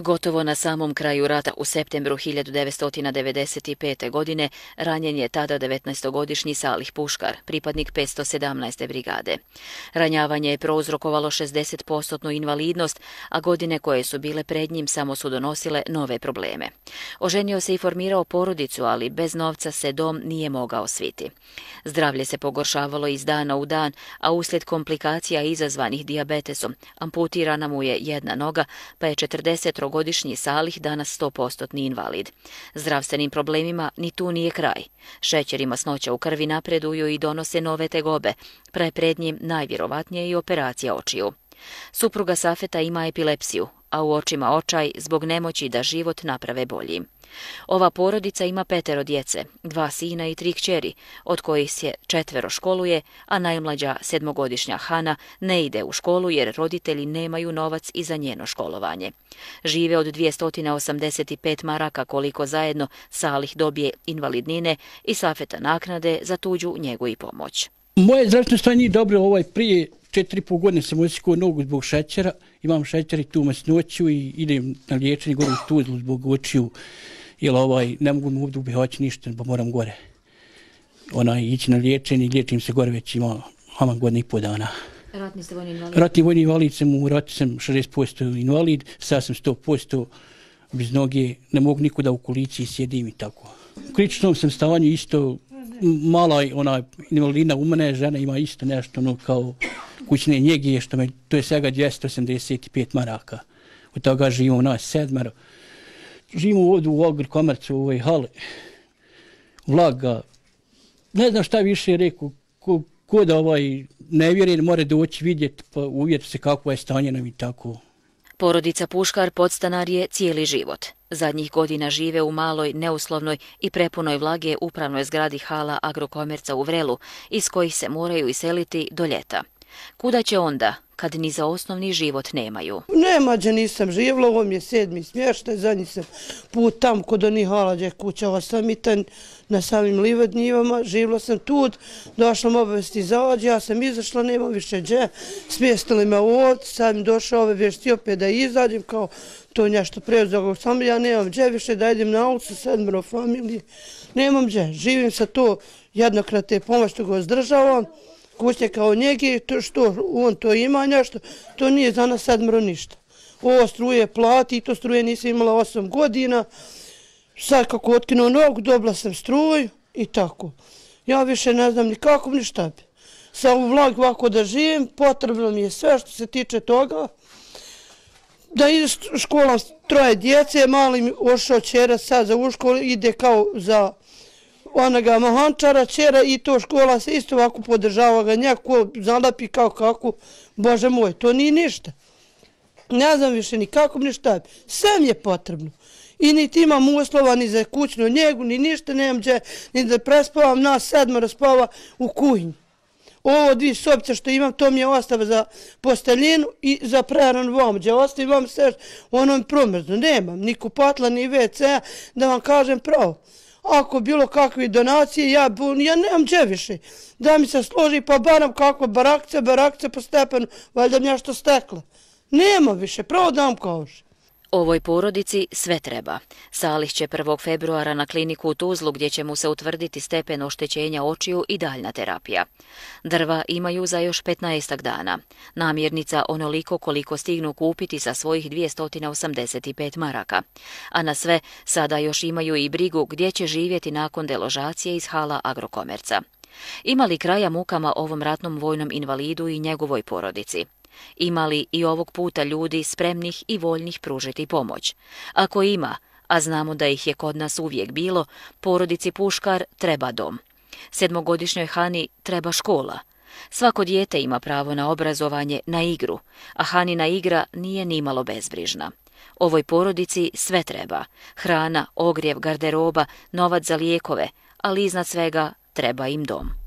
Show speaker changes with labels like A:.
A: Gotovo na samom kraju rata u septembru 1995. godine ranjen je tada 19-godišnji Salih Puškar, pripadnik 517. brigade. Ranjavanje je prouzrokovalo 60% invalidnost, a godine koje su bile pred njim samo su donosile nove probleme. Oženio se i formirao porodicu, ali bez novca se dom nije mogao sviti. Zdravlje se pogoršavalo iz dana u dan, a uslijed komplikacija izazvanih diabetesom amputirana mu je jedna noga, pa je 40 godišnji Salih danas 100% invalid. Zdravstvenim problemima ni tu nije kraj. Šećer i masnoća u krvi napreduju i donose nove tegobe, pre pred njim najvjerovatnije i operacija očiju. Supruga Safeta ima epilepsiju, a u očima očaj zbog nemoći da život naprave boljim. Ova porodica ima petero djece, dva sina i tri kćeri, od kojih se četvero školuje, a najmlađa sedmogodišnja Hana ne ide u školu jer roditelji nemaju novac i za njeno školovanje. Žive od 285 maraka koliko zajedno Salih dobije invalidnine i safeta naknade za tuđu njegu i pomoć.
B: Moje zdravstveno stanje nije dobro ovaj prije četiri pol godine sam osjećao nogu zbog šećera, imam šećer i tu masnoću i idem na liječenje gore u Tuzlu zbog očiju jer ovaj, ne mogu mu ovdje ubihaći ništa, pa moram gore. Ona, ići na liječenje, liječim se gore već ima haman godina i po dana.
A: Ratni ste vojni invalid?
B: Ratni vojni invalid sam, u ratu sam 60% invalid, sad sam 100% bez noge, ne mogu nikuda u kolici sjedim i tako. U kritičnom sam stavanju isto, mala ona invalidina u mene, žena ima isto nešto ono kao kućne njegije, što me, to je svega 285 maraka. Od toga živimo nas sedmero živimo ovdje u Ogr komercu, u ovoj hali, vlaga, ne znam šta više reku. ko, ko da ovaj ne vjeruje, mora doći vidjeti, pa uvjeti se kako je stanje nam i tako.
A: Porodica Puškar podstanar je cijeli život. Zadnjih godina žive u maloj, neuslovnoj i prepunoj vlage upravnoj zgradi hala agrokomerca u Vrelu, iz kojih se moraju iseliti do ljeta. Kuda će onda, kad ni za osnovni život nemaju?
C: Nema gdje nisam živla, ovo mi je sedmi smještaj, zadnji sam put tam kod onih halađe kuća, ovo sam i ten na samim livadnjivama, živla sam tu, došla mi obavesti za ođe, ja sam izašla, nema više gdje, smjestili me ovdje, sad mi došla ove vješti opet da izađem, kao to nešto preuzog, samo ja nemam gdje više da idem na ulicu, sedmero familije, nemam gdje, živim sa to jednokrate pomoć to ga zdržavam, kuće kao njegi, to što on to ima nešto, to nije za nas sedmro ništa. Ovo struje plati, to struje nisam imala osam godina, sad kako otkinuo nogu, dobila sam struju i tako. Ja više ne znam ni kako, ni šta bi. Sa u vlag ovako da živim, potrebno mi je sve što se tiče toga. Da ide škola troje djece, mali mi ošao čera sad za u školu, ide kao za onoga mahančara, čera i to škola se isto ovako podržava ga, njako zalapi kao kako, bože moj, to nije ništa. Ne znam više ni kako, ni šta. Sve mi je potrebno. I niti imam uslova ni za kućnu njegu, ni ništa, nemam gdje, ni da prespavam, nas sedmo raspava u kuhinji. Ovo dvije sobice što imam, to mi je ostava za posteljinu i za preran vam. Gdje ostavim vam sve, ono mi promrzno. Nemam ni kupatla, ni WC, da vam kažem pravo ako bilo kakve donacije, ja, ja nemam gdje više. Da mi se složi pa baram kako barakce, barakce po stepenu, valjda mi nešto stekla. Nema više, pravo dam kaoš.
A: Ovoj porodici sve treba. Salih će 1. februara na kliniku u Tuzlu gdje će mu se utvrditi stepen oštećenja očiju i daljna terapija. Drva imaju za još 15 dana. Namjernica onoliko koliko stignu kupiti sa svojih 285 maraka. A na sve sada još imaju i brigu gdje će živjeti nakon deložacije iz hala agrokomerca. Ima li kraja mukama ovom ratnom vojnom invalidu i njegovoj porodici? Imali i ovog puta ljudi spremnih i voljnih pružiti pomoć? Ako ima, a znamo da ih je kod nas uvijek bilo, porodici Puškar treba dom. Sedmogodišnjoj Hani treba škola. Svako dijete ima pravo na obrazovanje, na igru, a Hanina igra nije nimalo bezbrižna. Ovoj porodici sve treba. Hrana, ogrjev, garderoba, novac za lijekove, ali iznad svega treba im dom.